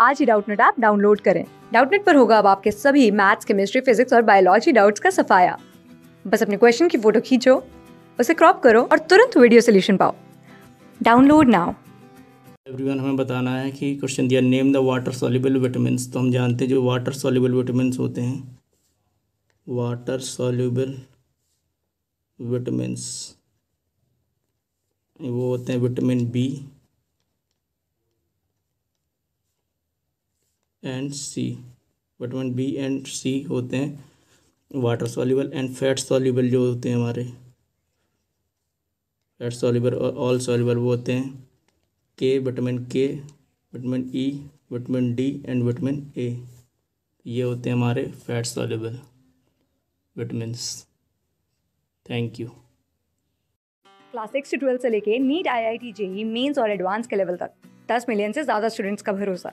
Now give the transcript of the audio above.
आज ही Doubtnut app download करें। डाउटनेट पर होगा अब आपके सभी मैथ्स, केमिस्ट्री, फिजिक्स और बायोलॉजी डाउट्स का सफाया। बस अपने क्वेश्चन की फ़ोटो खींचो, उसे क्रॉप करो और तुरंत वीडियो सोल्यूशन पाओ। Download now. एवरीवन, हमें बताना है कि क्वेश्चन दिया, name the water soluble vitamins. तो हम जानते हैं जो वाटर सॉल्युबल विटामिन्स होते हैं। वाटर सॉल्युबल विटामिन्स, वो होते हैं vitamin B. And C vitamin B and C होते हैं। Water soluble and fat soluble जो होते हैं हमारे। फैट सॉल्युबल और ऑल सॉल्युबल वो होते हैं। K vitamin K vitamin E vitamin D and vitamin A ये होते हैं हमारे fat soluble vitamins thank you class six से ट्वेल्थ से लेके NEET I I T JEE mains और एडवांस के लेवल तक। दस मिलियन से ज़्यादा स्टूडेंट्स का भरोसा।